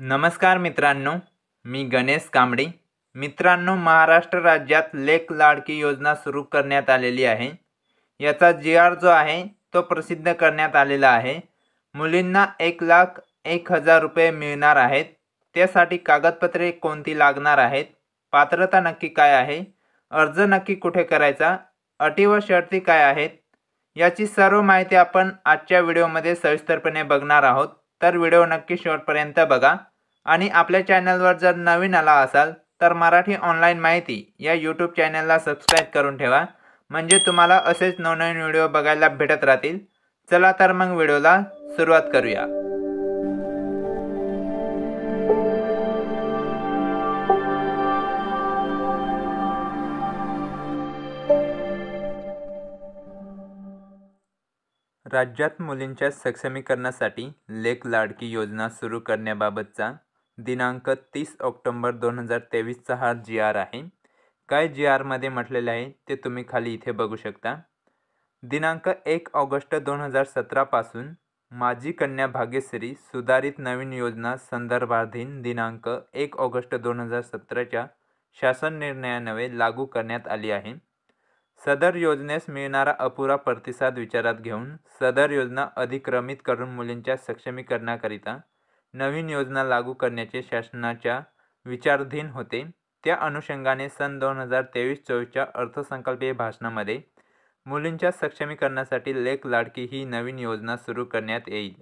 नमस्कार मित्रांनो मी गणेश कांबळे. मित्रांनो महाराष्ट्र राज्यात लेख लाडकी योजना सुरू करण्यात आलेली आहे. याचा जी आर जो आहे तो प्रसिद्ध करण्यात आलेला आहे. मुलींना एक लाख एक हजार रुपये मिळणार आहेत. त्यासाठी कागदपत्रे कोणती लागणार आहेत? पात्रता नक्की काय आहे? अर्ज नक्की कुठे करायचा? अटी व शर्ती काय आहेत? याची सर्व माहिती आपण आजच्या व्हिडिओमध्ये सविस्तरपणे बघणार आहोत. तर व्हिडिओ नक्की शेवटपर्यंत बघा. आणि आपल्या चॅनलवर जर नवीन आला असाल तर मराठी ऑनलाईन माहिती या यूट्यूब चॅनलला सबस्क्राईब करून ठेवा. म्हणजे तुम्हाला असेच नवनवीन व्हिडिओ बघायला भेटत राहतील. चला तर मग व्हिडिओला सुरुवात करूया. राज्यात मुलींच्या सक्षमीकरणासाठी लेख लाडकी योजना सुरू करण्याबाबतचा दिनांक तीस ऑक्टोंबर दोन हजार तेवीसचा हा जी आर आहे. काय जी आरमध्ये म्हटलेलं आहे ते तुम्ही खाली इथे बघू शकता. दिनांक एक ऑगस्ट दोन हजार सतरापासून माझी कन्या भाग्यश्री सुधारित नवीन योजना संदर्भाधीन दिनांक एक ऑगस्ट दोन हजार सतराच्या शासन निर्णयानवे लागू करण्यात आली आहे. सदर योजनेस मिळणारा अपुरा प्रतिसाद विचारात घेऊन सदर योजना अधिक्रमित करून मुलींच्या सक्षमीकरणाकरिता नवीन योजना लागू करण्याचे शासनाच्या विचारधीन होते. त्या अनुषंगाने सन दोन हजार तेवीस चोवीसच्या अर्थसंकल्पीय भाषणामध्ये मुलींच्या सक्षमीकरणासाठी लेख लाडकी ही नवीन योजना सुरू करण्यात येईल.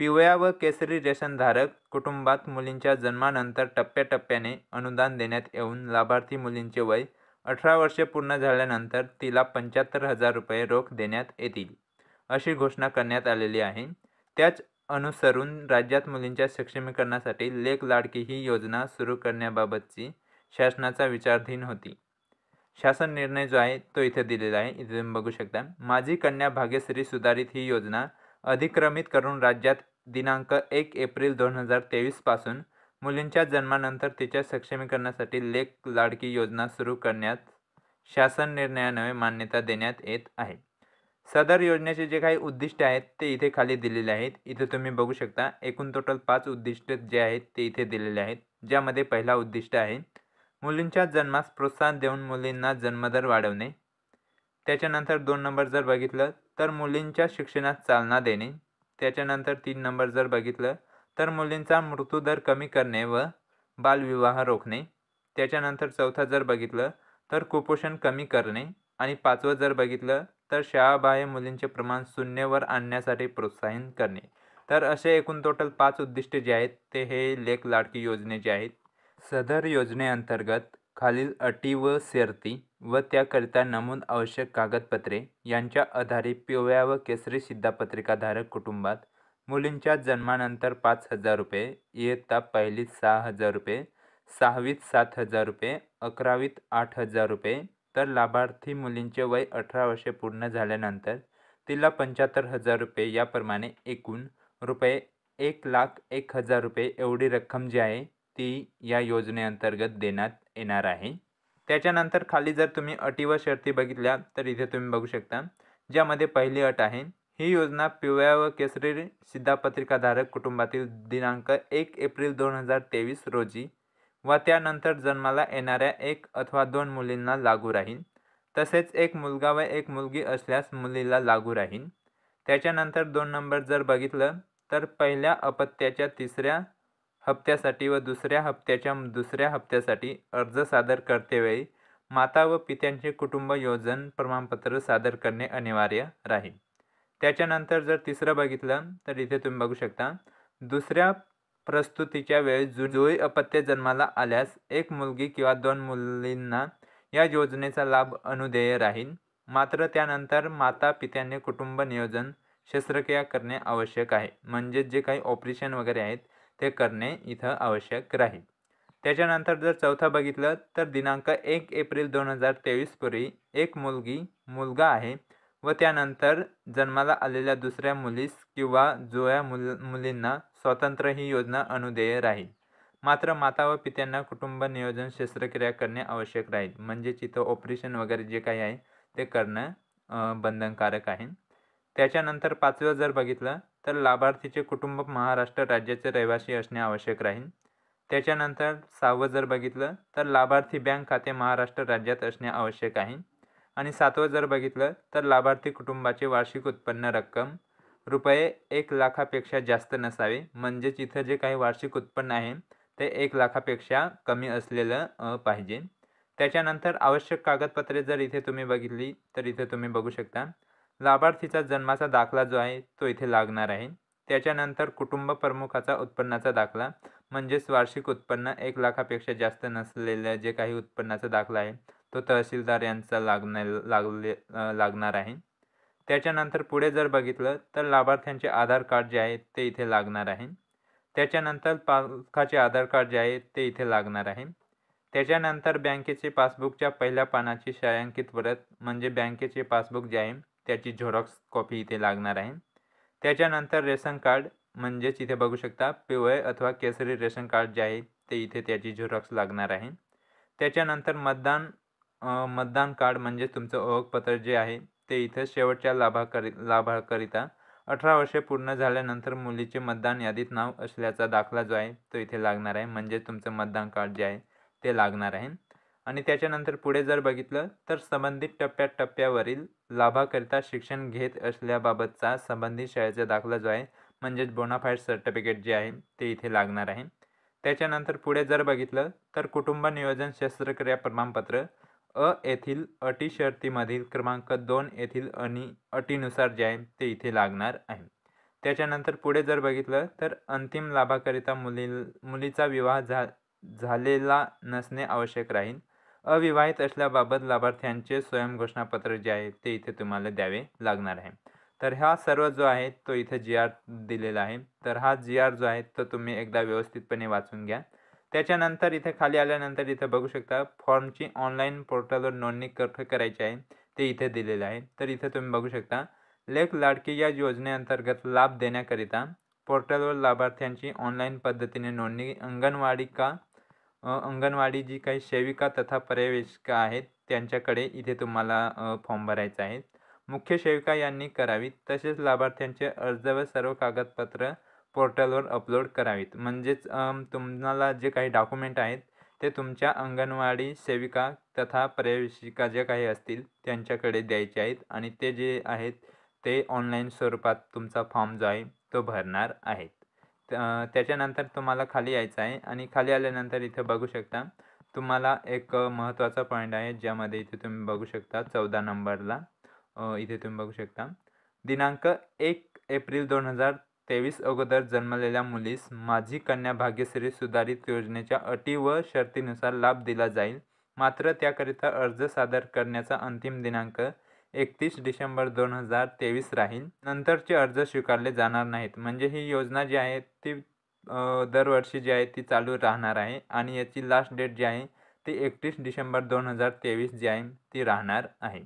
पिवळ्या व केसरी रेशनधारक कुटुंबात मुलींच्या जन्मानंतर टप्प्याटप्प्याने अनुदान देण्यात येऊन लाभार्थी मुलींचे वय अठरा वर्षे पूर्ण झाल्यानंतर तिला पंच्याहत्तर हजार रुपये रोख देण्यात येतील अशी घोषणा करण्यात आलेली आहे. त्याच अनुसरून राज्यात मुलींच्या सक्षमीकरणासाठी लेख लाडकी ही योजना सुरू करण्याबाबतची शासनाचा विचारधीन होती. शासन निर्णय जो आहे तो इथे दिलेला आहे. इथे तुम्ही बघू शकता. माझी कन्या भाग्यश्री सुधारित ही योजना अधिक्रमित करून राज्यात दिनांक एक एप्रिल दोन हजार तेवीसपासून मुलींच्या जन्मानंतर तिच्या सक्षमीकरणासाठी लेख लाडकी योजना सुरू करण्यात शासन निर्णयान्वये मान्यता देण्यात येत आहे. सदर योजनेचे जे काही उद्दिष्ट आहेत ते इथे खाली दिलेले आहेत. इथे तुम्ही बघू शकता एकूण टोटल पाच उद्दिष्ट जे आहेत ते इथे दिलेले आहेत. ज्यामध्ये पहिला उद्दिष्ट आहे मुलींच्या जन्मास प्रोत्साहन देऊन मुलींना जन्मदर वाढवणे. त्याच्यानंतर दोन नंबर जर बघितलं तर मुलींच्या शिक्षणात चालना देणे. त्याच्यानंतर तीन नंबर जर बघितलं तर मुलींचा मृत्यूदर कमी करणे व बालविवाह रोखणे. त्याच्यानंतर चौथा जर बघितलं तर कुपोषण कमी करणे. आणि पाचवं जर बघितलं तर शाळाबाह्य मुलींचे प्रमाण शून्यवर आणण्यासाठी प्रोत्साहन करणे. तर असे एकूण टोटल पाच उद्दिष्टे जे आहेत ते हे लेख लाडकी योजनेचे आहेत सदर योजनेअंतर्गत खालील अटी व शर्ती व त्याकरिता नमूद आवश्यक कागदपत्रे यांच्या आधारे पिवळ्या व केसरी शिधापत्रिकाधारक कुटुंबात मुलींच्या जन्मानंतर पाच हजार रुपये इयत्ता पहिलीत सहा हजार रुपये सहावीत सात हजार रुपये अकरावीत आठ हजार रुपये तर लाभार्थी मुलींचे वय अठरा वर्षे पूर्ण झाल्यानंतर तिला पंच्याहत्तर हजार रुपये याप्रमाणे एकूण रुपये एक लाख एक हजार रुपये एवढी रक्कम जी आहे ती या योजनेअंतर्गत देण्यात येणार आहे. त्याच्यानंतर खाली जर तुम्ही अटी व शर्ती बघितल्या तर इथे तुम्ही बघू शकता ज्यामध्ये पहिली अट आहे ही योजना पिवळ्या व केसरी शिधापत्रिकाधारक कुटुंबातील दिनांक एक एप्रिल दोन हजार तेवीस रोजी व त्यानंतर जन्माला येणाऱ्या एक अथवा दोन मुलींना लागू राहील तसेच एक मुलगा व एक मुलगी असल्यास मुलीला लागू राहील त्याच्यानंतर दोन नंबर जर बघितलं तर पहिल्या अपत्याच्या तिसऱ्या हप्त्यासाठी व दुसऱ्या हप्त्याच्या दुसऱ्या हप्त्यासाठी अर्ज सादर करतेवेळी माता व पित्यांचे कुटुंब योजन प्रमाणपत्र सादर करणे अनिवार्य राहील. त्याच्यानंतर जर तिसरं बघितलं तर इथे तुम्ही बघू शकता दुसऱ्या प्रस्तुतीच्या वेळी जुळी अपत्य जन्माला आल्यास एक मुलगी किंवा दोन मुलींना या योजनेचा लाभ अनुदेय राहील. मात्र त्यानंतर माता पित्याने कुटुंब नियोजन शस्त्रक्रिया करणे आवश्यक आहे. म्हणजे जे काही ऑपरेशन वगैरे आहेत ते करणे इथं आवश्यक राहील. त्याच्यानंतर जर चौथा बघितलं तर दिनांक एक एप्रिल दोन हजार तेवीसपूर्वी एक मुलगी मुलगा आहे व त्यानंतर जन्माला आलेल्या दुसऱ्या मुलीस किंवा जुळ्या मुल मुलींना स्वतंत्र ही योजना अनुदेय राहील. मात्र माता व पित्यांना कुटुंब नियोजन शस्त्रक्रिया करणे आवश्यक राहील. म्हणजेच इथं ऑपरेशन वगैरे जे काही आहे ते करणं बंधनकारक आहे. त्याच्यानंतर पाचवं जर बघितलं तर लाभार्थीचे कुटुंब महाराष्ट्र राज्याचे रहिवासी असणे आवश्यक राहील. त्याच्यानंतर सहावं जर बघितलं तर लाभार्थी बँक खाते महाराष्ट्र राज्यात असणे आवश्यक आहे. आणि सातवं जर बघितलं तर लाभार्थी कुटुंबाचे वार्षिक उत्पन्न रक्कम रुपये एक लाखापेक्षा जास्त नसावे. म्हणजेच इथं जे काही वार्षिक उत्पन्न आहे ते एक लाखापेक्षा कमी असलेलं पाहिजे. त्याच्यानंतर आवश्यक कागदपत्रे जर इथे तुम्ही बघितली तर इथे तुम्ही बघू शकता. लाभार्थीचा जन्माचा दाखला जो आहे तो इथे लागणार आहे. त्याच्यानंतर कुटुंब प्रमुखाचा उत्पन्नाचा दाखला म्हणजेच वार्षिक उत्पन्न एक लाखापेक्षा जास्त नसलेलं जे काही उत्पन्नाचा दाखला आहे तो तहसीलदार यांचा लागणार लागले लागणार आहे. त्याच्यानंतर पुढे जर बघितलं तर लाभार्थ्यांचे आधार कार्ड जे आहे ते इथे लागणार आहे. त्याच्यानंतर पालकाचे आधार कार्ड जे आहे ते इथे लागणार आहे. त्याच्यानंतर बँकेचे पासबुकच्या पहिल्या पानाची छायांकित व्रत म्हणजे बँकेचे पासबुक जे आहे त्याची झेरॉक्स कॉपी इथे लागणार आहे. त्याच्यानंतर रेशन कार्ड म्हणजेच इथे बघू शकता पिवळे अथवा केसरी रेशन कार्ड जे आहे ते इथे त्याची झेरॉक्स लागणार आहे. त्याच्यानंतर मतदान मतदान कार्ड म्हणजे तुमचं ओळखपत्र जे आहे ते इथं शेवटच्या लाभाकरी लाभाकरिता अठरा वर्षे पूर्ण झाल्यानंतर मुलीचे मतदान यादीत नाव असल्याचा दाखला जो आहे तो इथे लागणार आहे. म्हणजे तुमचं मतदान कार्ड जे आहे ते लागणार आहे. आणि त्याच्यानंतर पुढे जर बघितलं तर संबंधित टप्प्या टप्प्यावरील लाभाकरिता शिक्षण घेत असल्याबाबतचा संबंधित शाळेचा दाखला जो आहे म्हणजेच बोनाफाईड सर्टिफिकेट जे आहे ते इथे लागणार आहे. त्याच्यानंतर पुढे जर बघितलं तर कुटुंब नियोजन शस्त्रक्रिया प्रमाणपत्र अ येथील अटी शर्तीमधील क्रमांक दोन येथील आणि अटीनुसार जे आहे ते इथे लागणार आहे. त्याच्यानंतर पुढे जर बघितलं तर अंतिम लाभाकरिता मुली मुलीचा विवाह झा झालेला नसणे आवश्यक राहील. अविवाहित असल्याबाबत लाभार्थ्यांचे स्वयंघोषणापत्र जे आहे ते इथे तुम्हाला द्यावे लागणार आहे. तर हा सर्व जो आहे तो इथे जी आर दिलेला आहे. तर हा जी आर जो आहे तो तुम्ही एकदा व्यवस्थितपणे वाचून घ्या. त्याच्यानंतर इथे खाली आल्यानंतर इथे बघू शकता फॉर्मची ऑनलाईन पोर्टलवर नोंदणी कसं करायची आहे. ते इथे दिलेलं आहे. तर इथे तुम्ही बघू शकता लेख लाडकी या योजनेअंतर्गत लाभ देण्याकरिता पोर्टलवर लाभार्थ्यांची ऑनलाईन पद्धतीने नोंदणी अंगणवाडी का अंगणवाडी जी काही सेविका तथा पर्यवेक्षिका आहेत त्यांच्याकडे इथे तुम्हाला फॉर्म भरायचा आहे. मुख्य सेविका यांनी करावी. तसेच लाभार्थ्यांचे अर्ज व सर्व कागदपत्र पोर्टलवर अपलोड करावीत. म्हणजेच तुम्हाला जे काही डॉक्युमेंट आहेत ते तुमच्या अंगणवाडी सेविका तथा पर्यवेक्षिका जे काही असतील त्यांच्याकडे द्यायचे आहेत आणि ते जे आहेत ते ऑनलाईन स्वरूपात तुमचा फॉर्म जो आहे तो भरणार आहेत. त्याच्यानंतर तुम्हाला खाली यायचं आहे आणि खाली आल्यानंतर इथे बघू शकता तुम्हाला एक महत्त्वाचा पॉईंट आहे ज्यामध्ये इथे तुम्ही बघू शकता चौदा नंबरला. इथे तुम्ही बघू शकता. दिनांक एक एप्रिल दोन हजार तेवीस अगोदर जन्मलेल्या मुलीस माझी कन्या भाग्यश्री सुधारित योजनेच्या अटी व शर्तीनुसार लाभ दिला जाईल. मात्र त्याकरिता अर्ज सादर करण्याचा अंतिम दिनांक एकतीस डिसेंबर दोन हजार तेवीस राहील. नंतरचे अर्ज स्वीकारले जाणार नाहीत. म्हणजे ही योजना जी आहे ती दरवर्षी जी आहे ती चालू राहणार आहे आणि याची लास्ट डेट जी आहे ती एकतीस डिसेंबर दोन हजार तेवीस जी आहे ती राहणार आहे.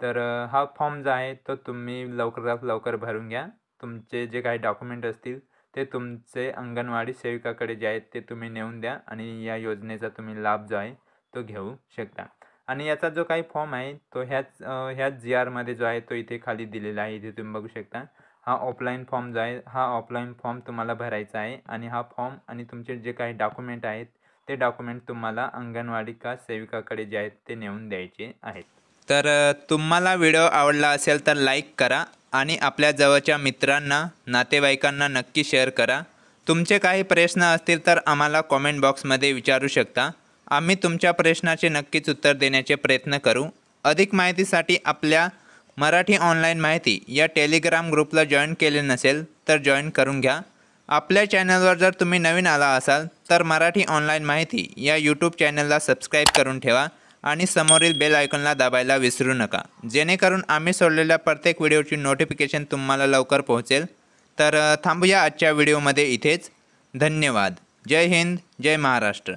तर हा फॉर्म जो आहे तो तुम्ही लवकरात लवकर भरून घ्या. तुमचे जे काही डॉक्युमेंट असतील ते तुमचे अंगणवाडी सेविकाकडे जे आहेत ते तुम्ही नेऊन द्या आणि या योजनेचा तुम्ही लाभ जो आहे तो घेऊ शकता. आणि याचा जो काही फॉर्म आहे तो ह्याच ह्याच जी आरमध्ये जो आहे तो इथे खाली दिलेला आहे इथे तुम्ही बघू शकता. हा ऑफलाईन फॉर्म जो आहे हा ऑफलाईन फॉर्म तुम्हाला भरायचा आहे आणि हा फॉर्म आणि तुमचे जे काही डॉक्युमेंट आहेत ते डॉक्युमेंट तुम्हाला अंगणवाडी का सेविकाकडे जे आहेत ते नेऊन द्यायचे आहेत. तर तुम्हाला व्हिडिओ आवडला असेल तर लाईक करा आणि आपल्या जवळच्या मित्रांना नातेवाईकांना नक्की शेअर करा. तुमचे काही प्रश्न असतील तर आम्हाला कॉमेंट बॉक्समध्ये विचारू शकता. आम्ही तुमच्या प्रश्नाचे नक्कीच उत्तर देण्याचे प्रयत्न करू. अधिक माहितीसाठी आपल्या मराठी ऑनलाईन माहिती या टेलिग्राम ग्रुपला जॉईन केले नसेल तर जॉईन करून घ्या. आपल्या चॅनलवर जर तुम्ही नवीन आला असाल तर मराठी ऑनलाईन माहिती या यूट्यूब चॅनलला सबस्क्राईब करून ठेवा. आणि समोरील बेल आयकॉनला दाबायला विसरू नका. जेणेकरून आम्ही सोडलेल्या प्रत्येक व्हिडिओची नोटिफिकेशन तुम्हाला लवकर पोहोचेल. तर थांबूया आजच्या व्हिडिओमध्ये इथेच. धन्यवाद. जय हिंद जय महाराष्ट्र.